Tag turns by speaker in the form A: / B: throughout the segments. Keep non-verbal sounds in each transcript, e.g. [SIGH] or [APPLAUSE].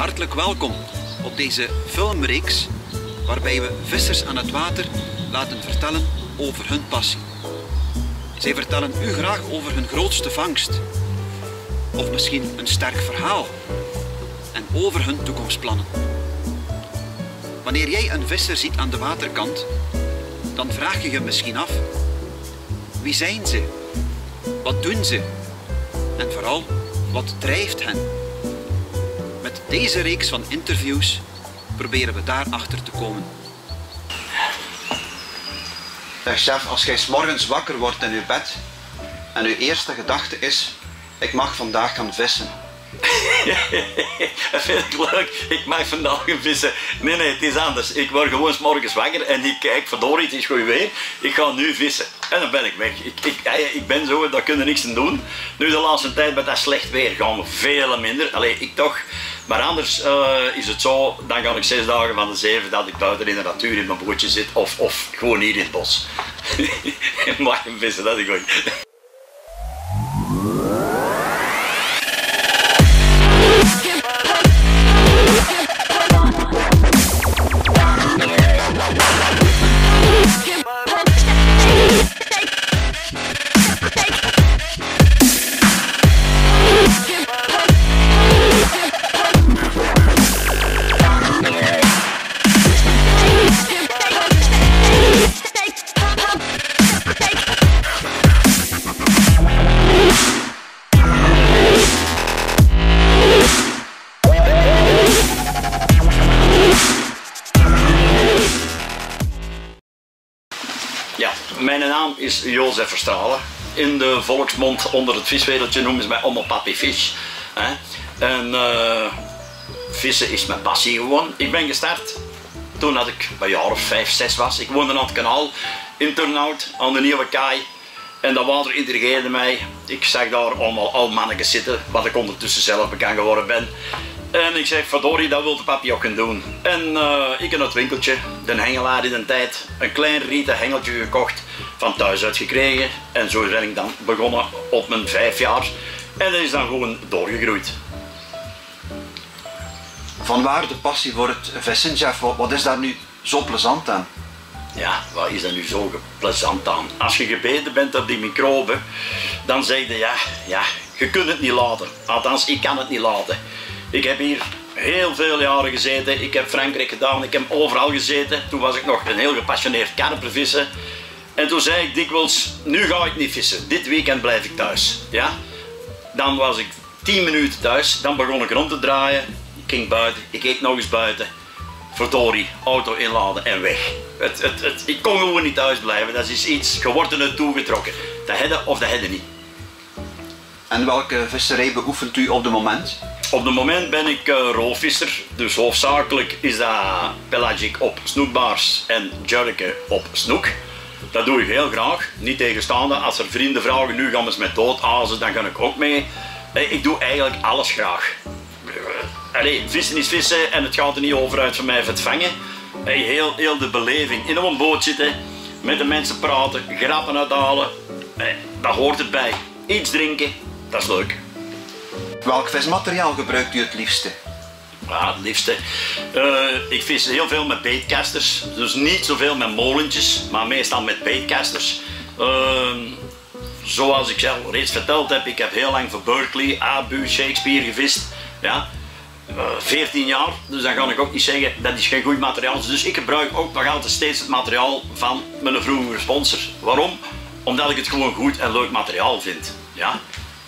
A: Hartelijk welkom op deze filmreeks waarbij we vissers aan het water laten vertellen over hun passie. Zij vertellen u graag over hun grootste vangst, of misschien een sterk verhaal en over hun toekomstplannen. Wanneer jij een visser ziet aan de waterkant, dan vraag je je misschien af: wie zijn ze? Wat doen ze? En vooral, wat drijft hen? Met deze reeks van interviews proberen we daar achter te komen. Zeg chef, als jij 's morgens wakker wordt in uw bed en uw eerste gedachte is: ik mag vandaag gaan vissen. [LAUGHS]
B: dat vind ik leuk. Ik mag vandaag gaan vissen. Nee, nee, het is anders. Ik word gewoon 's morgens wakker en ik kijk, verdorie, het is goed weer. Ik ga nu vissen. En dan ben ik weg. Ik, ik, ja, ik ben zo, daar kunnen niks aan doen. Nu de laatste tijd met dat slecht weer gaan we veel minder. Allee, ik toch. Maar anders eh, is het zo, dan ga ik zes dagen van de zeven dat ik buiten in de natuur in mijn bootje zit. Of, of gewoon hier in het bos. [LAUGHS] mag hem vissen, dat is goed. Is Jozef Verstralen. In de volksmond onder het viswereldje noemen ze mij allemaal papi vis. Hè? En eh, vissen is mijn passie gewoon. Ik ben gestart toen dat ik een jaar of vijf, zes was. Ik woonde aan het kanaal in Turnhout aan de Nieuwe Kaai. En dat water intrigeerde mij. Ik zag daar allemaal al mannetjes zitten, wat ik ondertussen zelf bekend geworden ben. En ik zeg, verdorie, dat wil de papi ook gaan doen. En eh, ik in het winkeltje, de hengelaar in de tijd, een klein rieten hengeltje gekocht, van thuis uitgekregen. En zo ben ik dan begonnen op mijn vijf jaar. En dat is dan gewoon doorgegroeid.
A: Vanwaar de passie voor het vissen, chef? Wat, is daar nu zo plezant aan?
B: Ja, wat is er nu zo plezant aan? Als je gebeten bent op die microben, dan zeg je ja, ja, je kunt het niet laten. Althans, ik kan het niet laten. Ik heb hier heel veel jaren gezeten. Ik heb Frankrijk gedaan, ik heb overal gezeten. Toen was ik nog een heel gepassioneerd karpervissen. En toen zei ik dikwijls, nu ga ik niet vissen. Dit weekend blijf ik thuis. Ja? Dan was ik 10 minuten thuis. Dan begon ik rond te draaien. Ik ging buiten, ik eet nog eens buiten. Verdorie, auto inladen en weg. Het, het, het, ik kon gewoon niet thuis blijven. Dat is iets, je wordt er naartoe getrokken. Dat hadden of dat hadden niet.
A: En welke visserij beoefent u op het moment?
B: Op het moment ben ik uh, roofvisser, dus hoofdzakelijk is dat pelagic op snoekbaars en jerken op snoek. Dat doe ik heel graag, niet tegenstaande. Als er vrienden vragen, nu gaan we eens met doodazen, dan ga ik ook mee. Ik doe eigenlijk alles graag. Eh, Allee, vissen is vissen en het gaat er niet over uit voor mij voor het vangen. Heel, heel de beleving, in een boot zitten, met de mensen praten, grappen uithalen, eh, dat hoort erbij. Iets drinken, dat is leuk.
A: Welk vismateriaal gebruikt u het liefste?
B: Ja, het liefste. Eh, ik vis heel veel met beetkasters. Dus niet zoveel met molentjes, maar meestal met beetkasters. Ehm, zoals ik zelf reeds verteld heb, ik heb heel lang voor Berkeley, Abu, Shakespeare gevist. Ja. Eh, 14 jaar, dus dan ga ik ook niet zeggen dat is geen goed materiaal. Dus ik gebruik ook nog altijd steeds het materiaal van mijn vroegere sponsor. Waarom? Omdat ik het gewoon goed en leuk materiaal vind. Ja?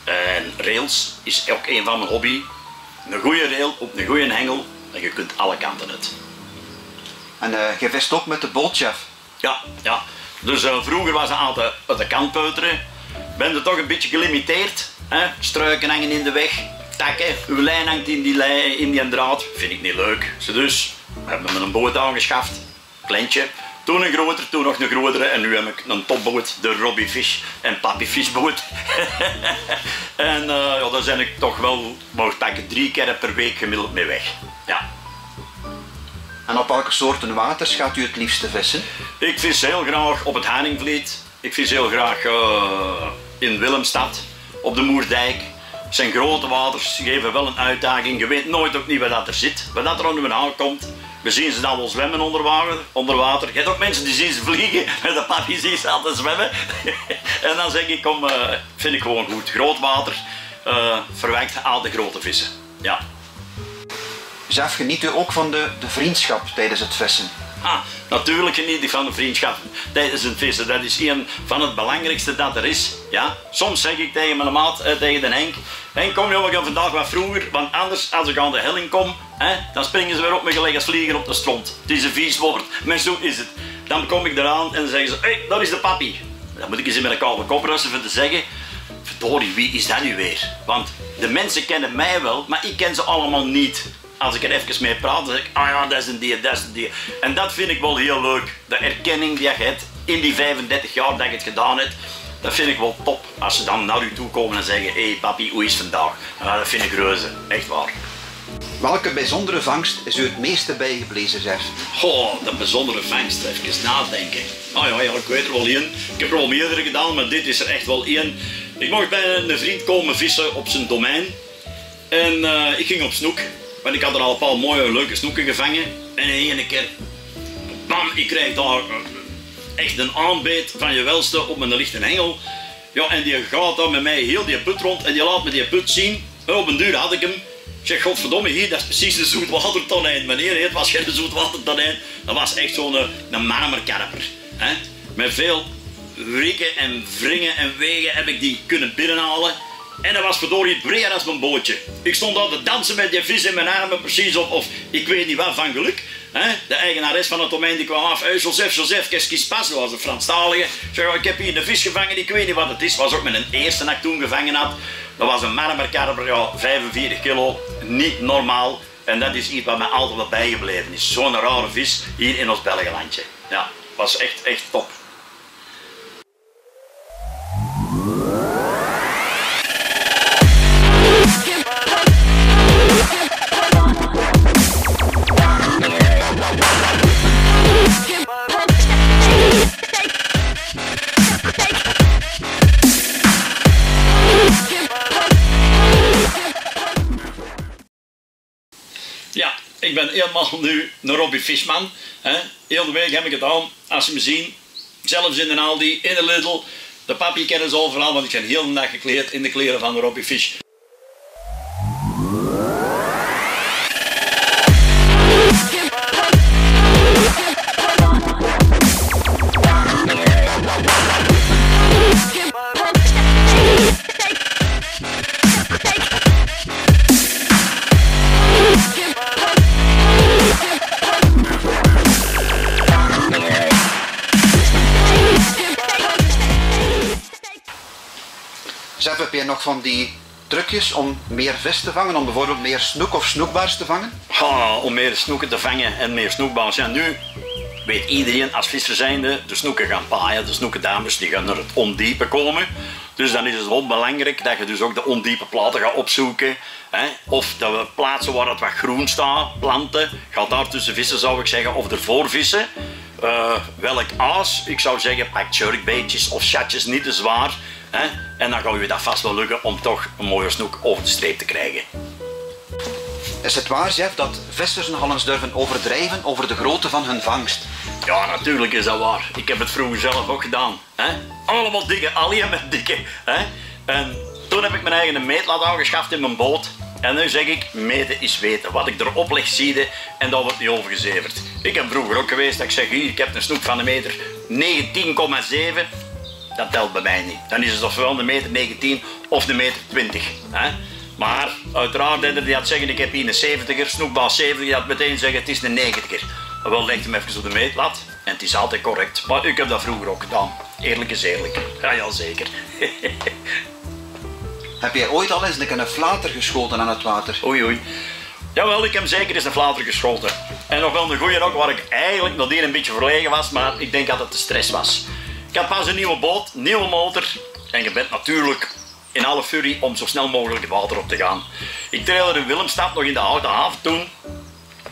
B: En rails is ook een van mijn hobby. Een goede rail op een goede hengel en je kunt alle kanten uit.
A: En eh je vist ook met de boot, chef?
B: Ja, ja. Dus eh, vroeger was het altijd uit de kant peuteren. Ben er toch een beetje gelimiteerd. Hè? Struiken hangen in de weg, takken, uw lijn hangt in die, lijn, in die draad. Vind ik niet leuk. Dus, we hebben me een boot aangeschaft. Kleintje. Toen een groter, toen nog een grotere en nu heb ik een topboot, de Robbie Fish en Papi Fish boot. [LAUGHS] en eh, ja, daar zijn ik toch wel, mag pakken, drie keer per week gemiddeld mee weg. Ja.
A: En op welke soorten waters gaat u het liefste vissen?
B: Ik vis heel graag op het Haningvliet. Ik vis heel graag eh, in Willemstad, op de Moerdijk. zijn grote waters geven wel een uitdaging. Je weet nooit ook niet waar dat er zit, waar dat er onder aankomt. We zien ze dan wel zwemmen onder water. Onder water. Je hebt ook mensen die zien ze vliegen. Met de papi zien ze altijd zwemmen. [LAUGHS] en dan zeg ik, kom, uh, vind ik gewoon goed. Groot water uh, verwijkt aan de grote vissen. Ja.
A: Zelf geniet u ook van de, de vriendschap tijdens het vissen?
B: Ah, natuurlijk geniet ik van de vriendschap tijdens het vissen. Dat is een van het belangrijkste dat er is. Ja? Soms zeg ik tegen mijn maat, eh, tegen de Henk, Henk kom jongen, gaan vandaag wat vroeger, want anders als ik aan de helling kom, hè, dan springen ze weer op me gelijk als vliegen op de stront. Het is een vies woord, maar zo is het. Dan kom ik eraan en zeggen ze, hé, hey, daar is de papi. Dan moet ik eens in mijn koude kop rusten voor te zeggen, verdorie, wie is dat nu weer? Want de mensen kennen mij wel, maar ik ken ze allemaal niet als ik er even mee praat, dan zeg ik, ah ja, dat is een die, dat is een die. En dat vind ik wel heel leuk. De erkenning die je hebt in die 35 jaar dat je het gedaan hebt, dat vind ik wel top. Als ze dan naar u toe komen en zeggen, hé hey, papi, hoe is het vandaag? Nou, dat vind ik reuze, echt waar.
A: Welke bijzondere vangst is u het meeste bijgeblezen, zeg?
B: Oh, dat bijzondere vangst, even nadenken. Oh ja, ja, ik weet er wel één. Ik heb er wel meerdere gedaan, maar dit is er echt wel één. Ik mocht bij een vriend komen vissen op zijn domein. En uh, ik ging op snoek. Want ik had er al een paar mooie, leuke snoeken gevangen. En in één keer, bam, ik krijg daar eh, echt een aanbeet van je welste op mijn lichte hengel. Ja, en die gaat dan met mij heel die put rond en die laat me die put zien. En op een duur had ik hem. Ik zeg, godverdomme, hier, dat is precies een zoetwatertonijn. Meneer, het was geen zoetwatertonijn. Dat was echt zo'n eh, een marmerkarper. Hè? Met veel rikken en wringen en wegen heb ik die kunnen binnenhalen. En dat was verdorie breder als mijn bootje. Ik stond al te dansen met die vis in mijn armen, precies of, of ik weet niet wat van geluk. De eigenares van het domein die kwam af. Hey, Joseph, Joseph, qu'est-ce qui se passe? Was een Franstalige. Zeg, ik heb hier een vis gevangen, ik weet niet wat het is. was ook mijn eerste dat ik toen gevangen had. Dat was een marmerkarper, ja, 45 kilo. Niet normaal. En dat is iets wat mij altijd bijgebleven is. Zo'n rare vis hier in ons Belgelandje. Ja, was echt, echt top. Ik ben helemaal nu een Robbie Fishman. Hè. Heel de week heb ik het aan. Als je me ziet, zelfs in de Aldi, in de Lidl. De papi kennen ze overal, want ik ben heel de dag gekleed in de kleren van Robbie Fish.
A: Van die trucjes om meer vis te vangen, om bijvoorbeeld meer snoek of snoekbaars te vangen?
B: Om meer snoeken te vangen en meer snoekbaars. Ja, nu weet iedereen als visser zijnde, de snoeken gaan paaien, de snoekendames die gaan naar het ondiepe komen. Dus dan is het wel belangrijk dat je dus ook de ondiepe platen gaat opzoeken. Hè? Of we plaatsen waar het wat groen staat, planten. Ga daar tussen vissen zou ik zeggen, of ervoor vissen. Uh, welk aas? Ik zou zeggen, pak jerkbeetjes of chatjes, niet te zwaar. Hè? En dan gaat u dat vast wel lukken om toch een mooie snoek over de streep te krijgen.
A: Is het waar, Jeff, dat vissers nogal eens durven overdrijven over de grootte van hun vangst?
B: Ja, natuurlijk is dat waar. Ik heb het vroeger zelf ook gedaan. Hè? Allemaal dikke, alleen met dikke. Hè? En toen heb ik mijn eigen meetlat aangeschaft in mijn boot. En nu zeg ik, meten is weten. Wat ik erop leg, zie je, en dat wordt niet overgezeverd. Ik heb vroeger ook geweest dat ik zeg, hier, ik heb een snoek van een meter 19,7 dat telt bij mij niet. Dan is het ofwel de meter 19 of de meter 20. Hè? Maar uiteraard, die had zeggen, ik heb hier een 70er, snoekbaas 70, die had meteen zeggen, het is een 90er. Wel legt hem even op de meetlat en het is altijd correct. Maar ik heb dat vroeger ook gedaan. Eerlijk is eerlijk. Ja, ja zeker. [LAUGHS]
A: heb jij ooit al eens een flater geschoten aan het water?
B: Oei, oei. Jawel, ik heb zeker eens een flater geschoten. En nog wel een goede ook, waar ik eigenlijk nog een beetje verlegen was, maar ik denk dat het de stress was. Ik had pas een nieuwe boot, nieuwe motor. En je bent natuurlijk in alle furie om zo snel mogelijk het water op te gaan. Ik trailde in Willemstad nog in de oude haven toen.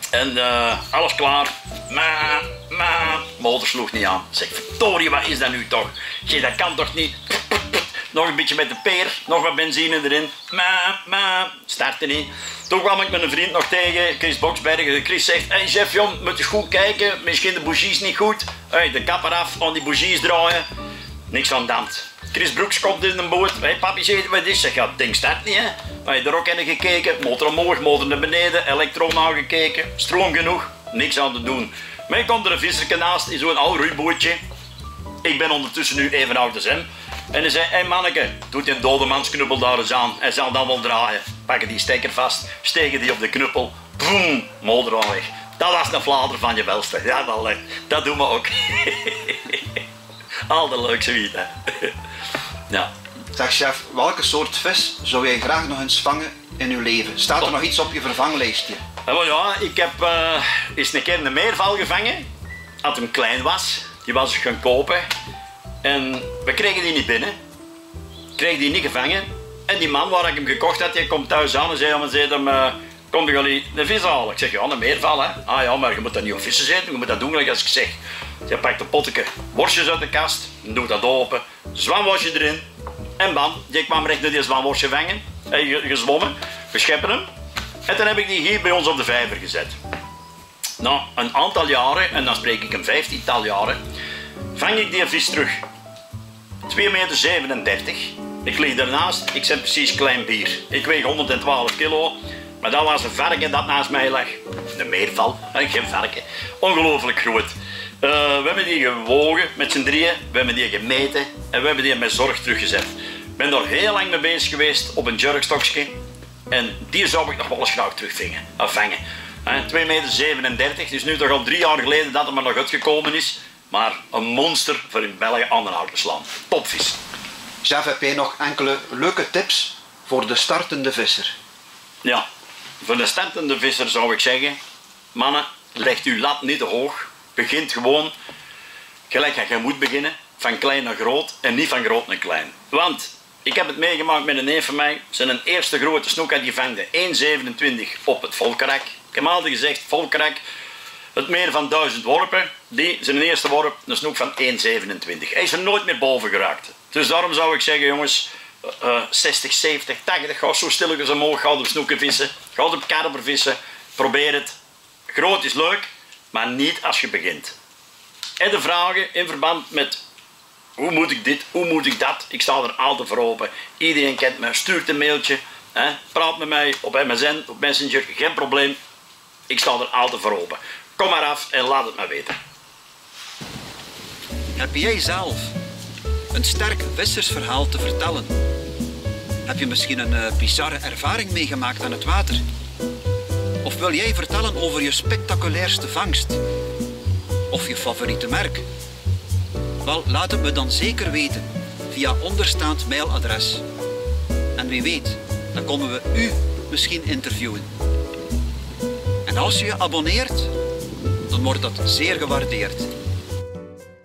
B: En uh, alles klaar. Maar, maar, motor sloeg niet aan. Zeg, verdorie, wat is dat nu toch? Zeg, dat kan toch niet? Nog een beetje met de peer, nog wat benzine erin. Maar, maar, startte niet. Toen kwam ik met een vriend nog tegen, Chris Boksbergen. Chris zegt, hey chef Jon, moet je goed kijken, misschien de bougies niet goed. Hey, de kap eraf, aan die bougies draaien. Niks aan de Chris Broeks komt in een boot. Hey, papi zegt, wat is Zeg, ja, ding staat niet hè. Hey, er ook in gekeken, motor omhoog, motor naar beneden, elektron aangekeken. Stroom genoeg, niks aan te doen. Mij komt er een visserke naast in zo'n oud roeibootje. Ik ben ondertussen nu even oud als hem. En hij zei, hé hey manneke, doet die dodemansknuppel daar eens aan. Hij zal dan wel draaien. Pakken die stekker vast, steken die op de knuppel. Boom, motor weg. Dat was een vlader van je welste. Ja, dat, dat doen we ook. [LAUGHS] Al de leuk zoiets, hè. [LAUGHS] ja.
A: Zeg chef, welke soort vis zou jij graag nog eens vangen in uw leven? Staat er nog iets op je vervanglijstje?
B: Eh, ja, ik heb uh, eens een keer een meerval gevangen. Als hem klein was. Die was ik gaan kopen. En we kregen die niet binnen. Ik kreeg die niet gevangen. En die man waar ik hem gekocht had, die komt thuis aan en zei, maar zei hem, uh, kom je jullie een vis halen? Ik zeg, ja, een meerval hè. Ah ja, maar je moet dat niet op vissen zetten, je moet dat doen als ik zeg. Je pakt een potje worstjes uit de kast, doe dat open, zwamworstje erin. En bam, die kwam recht naar die zwamworstje vangen. Hij gezwommen, we scheppen hem. En dan heb ik die hier bij ons op de vijver gezet. Na een aantal jaren, en dan spreek ik een vijftiental jaren, vang ik die vis terug. 2,37 meter. 37. Ik lig daarnaast, ik zet precies klein bier. Ik weeg 112 kilo, maar dat was een varken dat naast mij lag. Een meerval, geen varken. Ongelooflijk groot. Uh, we hebben die gewogen met z'n drieën, we hebben die gemeten en we hebben die met zorg teruggezet. Ik ben er heel lang mee bezig geweest op een jerkstokje en die zou ik nog wel eens graag terugvangen. Afvangen. 2,37 meter, 37, dus nu toch al drie jaar geleden dat er maar nog uitgekomen is. Maar een monster voor in België aan de. Topvis.
A: Chef, heb jij nog enkele leuke tips voor de startende visser?
B: Ja, voor de startende visser zou ik zeggen, mannen, legt uw lat niet te hoog. Begint gewoon gelijk als je moet beginnen, van klein naar groot en niet van groot naar klein. Want ik heb het meegemaakt met een neef van mij. Zijn eerste grote snoek die vangde 1,27 op het volkerak. Ik heb altijd gezegd, volkerak, het meer van 1000 worpen. Die, zijn eerste worp, een snoek van 1,27. Hij is er nooit meer boven geraakt. Dus daarom zou ik zeggen, jongens, uh, 60, 70, 80, ga zo stilletjes omhoog, ga op snoeken vissen, ga op karper vissen, probeer het. Groot is leuk, maar niet als je begint. En de vragen in verband met hoe moet ik dit, hoe moet ik dat, ik sta er altijd voor open. Iedereen kent me, stuurt een mailtje, hè, praat met mij op MSN, op Messenger, geen probleem. Ik sta er altijd voor open. Kom maar af en laat het maar weten.
A: Heb jij zelf een sterk vissersverhaal te vertellen? Heb je misschien een uh, bizarre ervaring meegemaakt aan het water? Of wil jij vertellen over je spectaculairste vangst? Of je favoriete merk? Wel, laat het me dan zeker weten via onderstaand mailadres. En wie weet, dan komen we u misschien interviewen. En als je je abonneert, dan wordt dat zeer gewaardeerd.